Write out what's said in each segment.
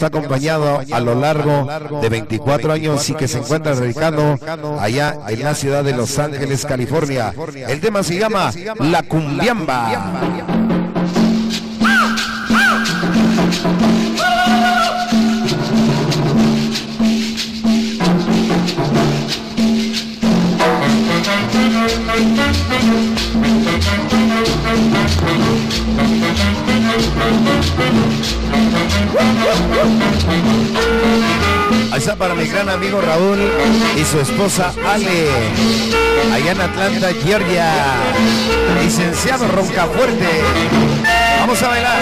ha acompañado a lo largo de 24 años y que se encuentra radicando allá en la ciudad de Los Ángeles, California. El tema se llama La Cumbiamba. Ahí está para mi gran amigo Raúl y su esposa Ale, allá en Atlanta, Georgia. Licenciado Roncafuerte. Vamos a bailar.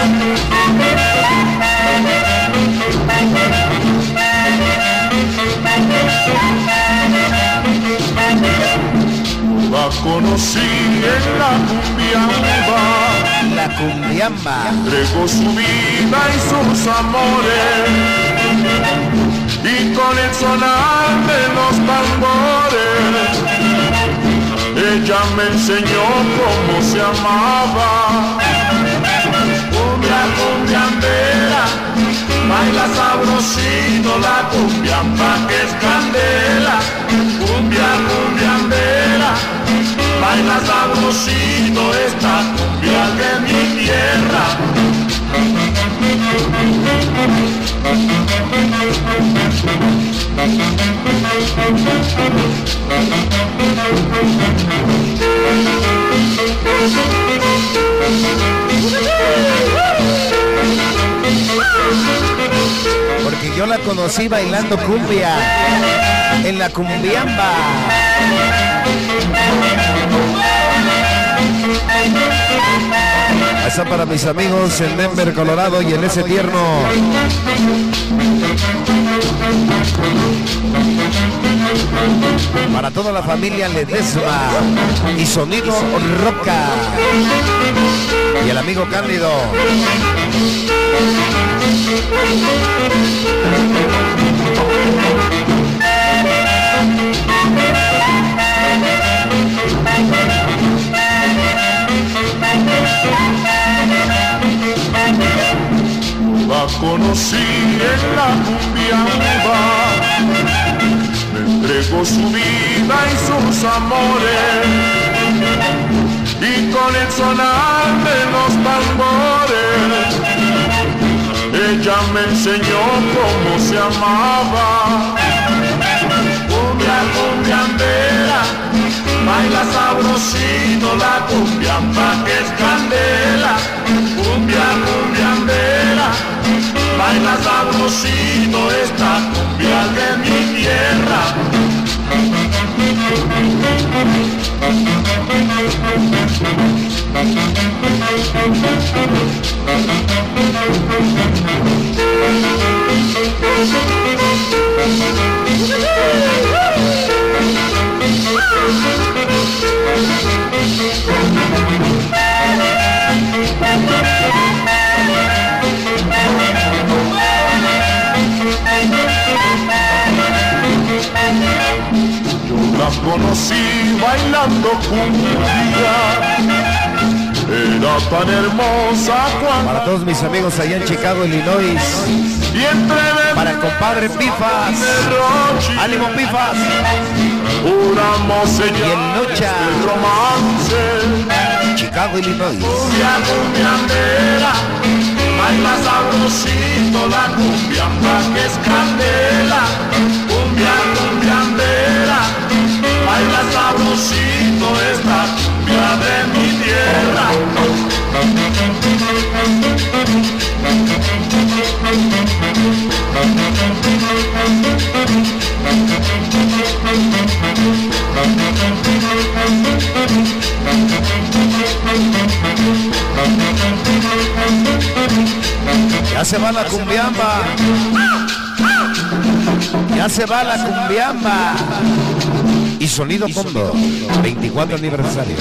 La conocí en la cumbiamba, La cumbiamba. entregó su vida y sus amores, y con el sonar de los tambores, ella me enseñó cómo se amaba. Cumbia, cumbiambera, baila sabrosito la cumbiamba que es candela. Porque yo la conocí bailando cumbia en la cumbiamba. Está para mis amigos en Denver, Colorado y en ese tierno. Para toda la familia Ledesma y Sonido Roca. Y el amigo Cándido. La conocí en la me entregó su vida y sus amores, y con el sonar de los tambores, ella me enseñó cómo se amaba. Cumbia, cumbiambera, baila sabrosito la cumbiamba baila sabrosito esta cumbia de mi tierra. Yo la conocí bailando cumbia, era tan hermosa Para cuando todos mis amigos allá en Chicago, Illinois. Para el compadre Pifas. Ánimo Pifas. juramos Y en lucha. el romance. Chicago, Illinois. Cumbia, baila sabrosito la cumbiamba que es candela. Se va la cumbiamba. Ya se va la cumbiamba. Y sonido fondo. 24 aniversario.